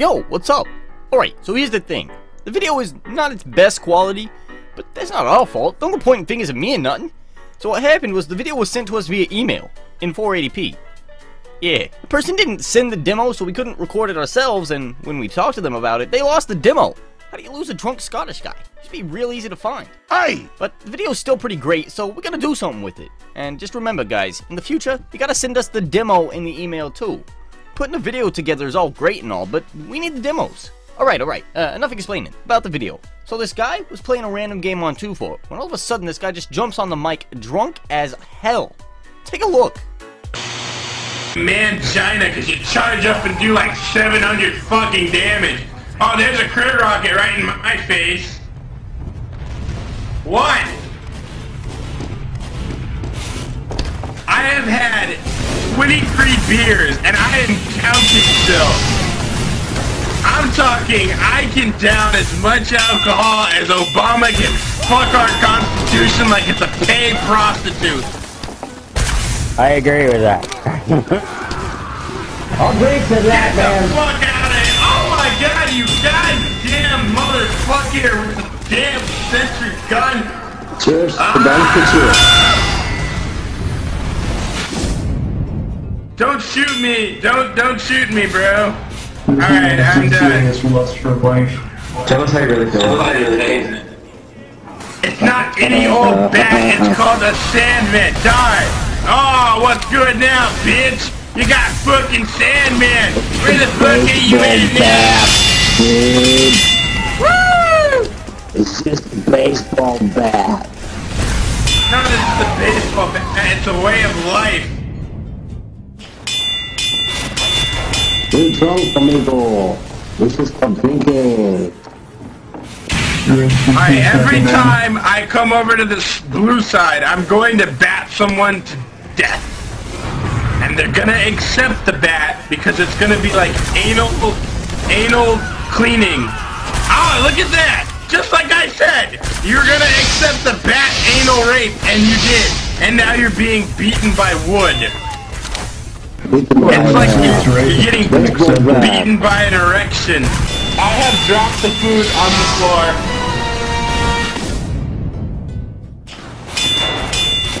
Yo, what's up? Alright, so here's the thing. The video is not its best quality, but that's not our fault. Don't go pointing fingers at me and nothing. So what happened was the video was sent to us via email in 480p. Yeah, the person didn't send the demo so we couldn't record it ourselves and when we talked to them about it, they lost the demo. How do you lose a drunk Scottish guy? It should be real easy to find. Hey! But the video is still pretty great, so we're gonna do something with it. And just remember guys, in the future, you gotta send us the demo in the email too. Putting a video together is all great and all, but we need the demos. Alright, alright, uh, enough explaining. About the video. So this guy was playing a random game on 2 Fort, when all of a sudden this guy just jumps on the mic drunk as hell. Take a look. Mangina, because you charge up and do like 700 fucking damage. Oh, there's a crit rocket right in my face. What? I have had 23 beers and I am counting still. I'm talking, I can down as much alcohol as Obama can fuck our constitution like it's a paid prostitute. I agree with that. I'll agree to that, Get man. the fuck out of here! Oh my god, you goddamn motherfucker with the damn sentry gun! Cheers. The Don't shoot me! Don't don't shoot me, bro! Alright, I'm done. His lust for life. Tell us how you really feel. It's not any old bat, it's called a Sandman. Die! Oh, what's good now, bitch? You got fucking Sandman! Where the fuck are you at now? Dude, Woo! it's just a baseball bat. No, this is the baseball bat. It's a way of life. Too drunk, amigo. This is for drinking. Alright, every time I come over to this blue side, I'm going to bat someone to death. And they're gonna accept the bat because it's gonna be like anal anal cleaning. Oh, look at that! Just like I said! You're gonna accept the bat anal rape, and you did. And now you're being beaten by wood. It's like you're, getting beaten by an erection. I have dropped the food on the floor.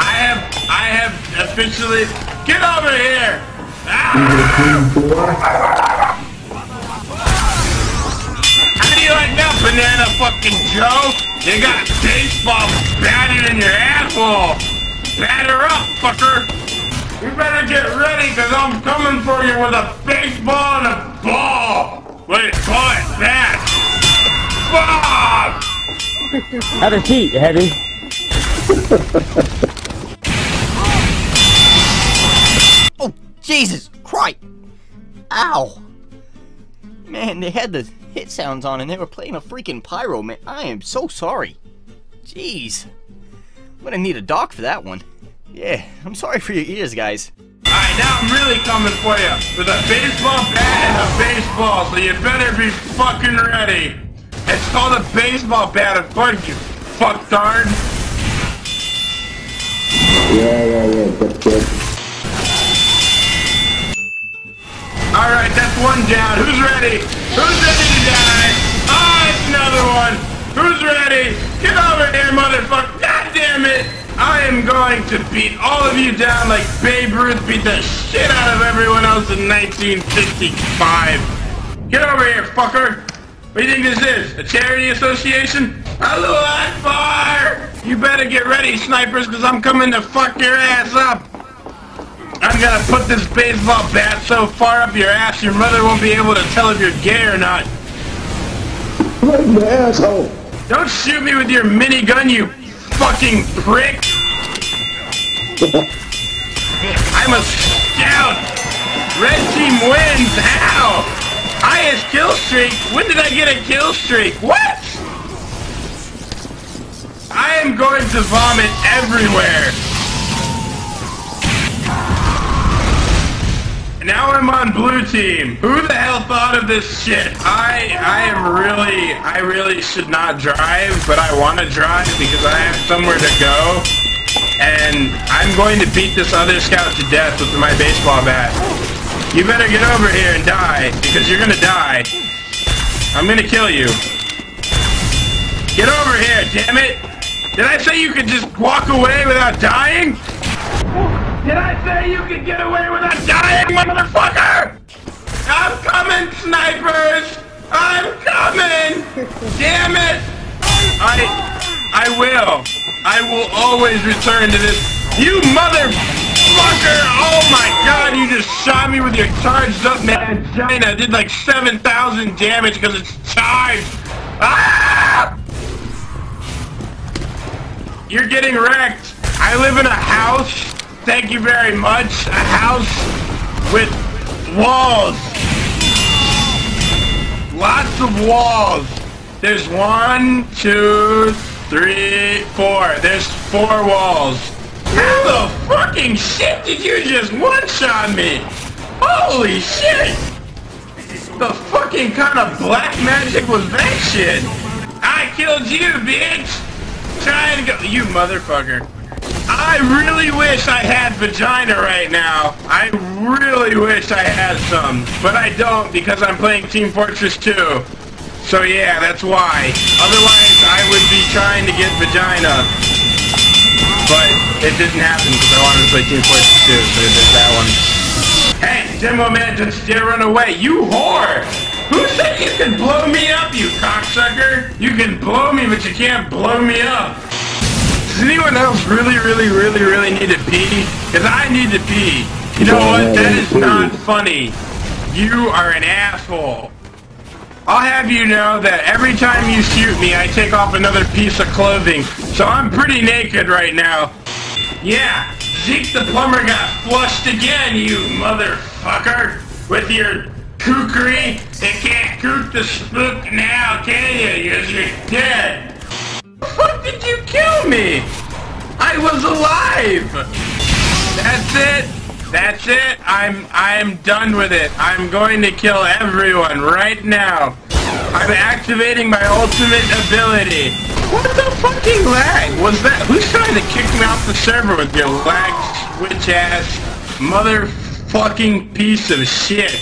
I have, I have officially, get over here! Ah! How do you like that, Banana fucking Joe? You got baseball batted in your asshole! Batter up, fucker! You better get ready, cause I'm coming for you with a baseball and a ball! Wait, call it that! Bob! Have a seat, Heavy. Oh, Jesus Christ! Ow! Man, they had the hit sounds on and they were playing a freaking pyro, man. I am so sorry. Jeez. I'm gonna need a doc for that one. Yeah, I'm sorry for your ears, guys. Alright, now I'm really coming for you with a baseball bat and a baseball, so you better be fucking ready. It's called a baseball bat, of course, you fucktard. Yeah, yeah, yeah. Good, good. Alright, that's one down. Who's ready? Who's ready to die? Ah, it's another one. Who's ready? Get over here, motherfucker. God damn it. I am going to beat all of you down like Babe Ruth beat the shit out of everyone else in 1955. Get over here, fucker. What do you think this is? A charity association? Hello, Akbar! You better get ready, snipers, because I'm coming to fuck your ass up. I'm gonna put this baseball bat so far up your ass your mother won't be able to tell if you're gay or not. What an asshole. Don't shoot me with your minigun, you fucking prick! I'm a scout! Red team wins! How? Highest kill streak? When did I get a kill streak? What? I am going to vomit everywhere! Now I'm on blue team. Who the hell thought of this shit? I I am really I really should not drive, but I want to drive because I have somewhere to go. And I'm going to beat this other scout to death with my baseball bat. You better get over here and die, because you're gonna die. I'm gonna kill you. Get over here, damn it! Did I say you could just walk away without dying? Did I say you could get away without dying, motherfucker? I'm coming, snipers! I'm coming! Damn it! I... I will. I will always return to this. You motherfucker! Oh my god, you just shot me with your charged up man. China did like 7,000 damage because it's charged. Ah! You're getting wrecked. I live in a house. Thank you very much. A house with walls. Lots of walls. There's one, two, three, four. There's four walls. How the fucking shit did you just one-shot me? Holy shit! The fucking kind of black magic was that shit? I killed you, bitch! Trying to go- You motherfucker. I really wish I had vagina right now. I really wish I had some. But I don't because I'm playing Team Fortress 2. So yeah, that's why. Otherwise, I would be trying to get vagina. But it didn't happen because I wanted to play Team Fortress 2, so there's that one. Hey, Demo Man just run away. You whore! Who said you can blow me up, you cocksucker? You can blow me, but you can't blow me up. Does anyone else really, really, really, really need to pee? Because I need to pee. You know what? That is not funny. You are an asshole. I'll have you know that every time you shoot me, I take off another piece of clothing. So I'm pretty naked right now. Yeah, Zeke the plumber got flushed again, you motherfucker. With your kookery. They can't kook the spook now, can you? Because you're dead. The fuck did you kill me? I was alive. That's it. That's it. I'm I'm done with it. I'm going to kill everyone right now. I'm activating my ultimate ability. What the fucking lag was that? Who's trying to kick me off the server with your lag switch ass motherfucking piece of shit?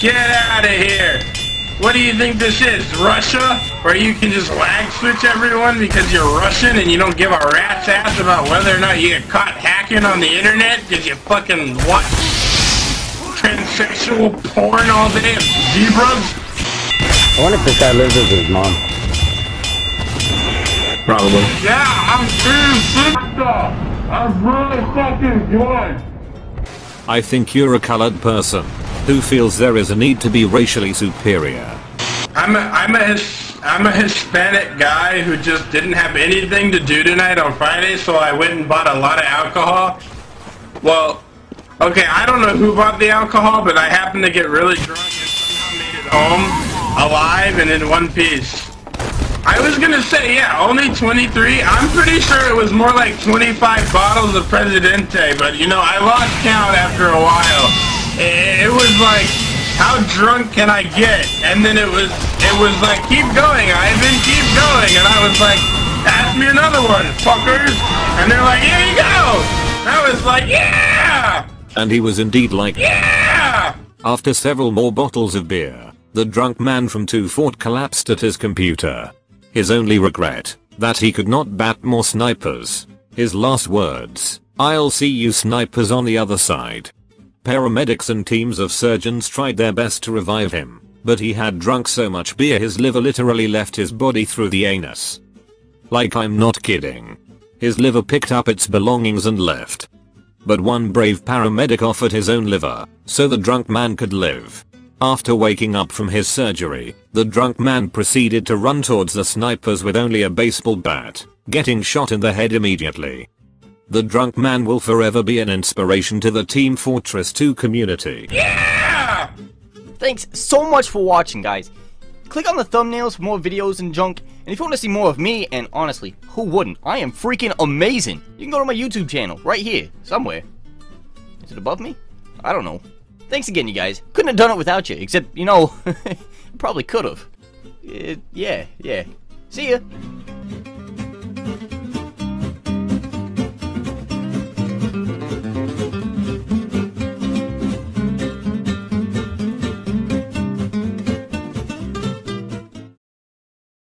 Get out of here. What do you think this is? Russia? Where you can just lag switch everyone because you're Russian and you don't give a rat's ass about whether or not you get caught hacking on the internet because you fucking watch transsexual porn all day of zebras? I wonder if this guy lives with his mom. Probably. Yeah, I'm pretty sick I'm really fucking good. I think you're a colored person who feels there is a need to be racially superior. I'm a, I'm a, His, I'm a Hispanic guy who just didn't have anything to do tonight on Friday, so I went and bought a lot of alcohol. Well, okay, I don't know who bought the alcohol, but I happened to get really drunk and somehow made it home, alive and in one piece. I was gonna say, yeah, only 23. I'm pretty sure it was more like 25 bottles of Presidente, but you know, I lost count after a while. It, was like, how drunk can I get? And then it was, it was like, keep going, Ivan, keep going. And I was like, pass me another one, fuckers. And they're like, here you go. I was like, yeah, And he was indeed like yeah. After several more bottles of beer, the drunk man from 2 Fort collapsed at his computer. His only regret, that he could not bat more snipers. His last words, I'll see you snipers on the other side. Paramedics and teams of surgeons tried their best to revive him, but he had drunk so much beer his liver literally left his body through the anus. Like I'm not kidding. His liver picked up its belongings and left. But one brave paramedic offered his own liver, so the drunk man could live. After waking up from his surgery, the drunk man proceeded to run towards the snipers with only a baseball bat, getting shot in the head immediately. The drunk man will forever be an inspiration to the Team Fortress 2 community. Yeah! Thanks so much for watching, guys. Click on the thumbnails for more videos and junk, and if you want to see more of me, and honestly, who wouldn't? I am freaking amazing. You can go to my YouTube channel, right here, somewhere. Is it above me? I don't know. Thanks again, you guys. Couldn't have done it without you, except, you know, probably could have. Uh, yeah, yeah. See ya.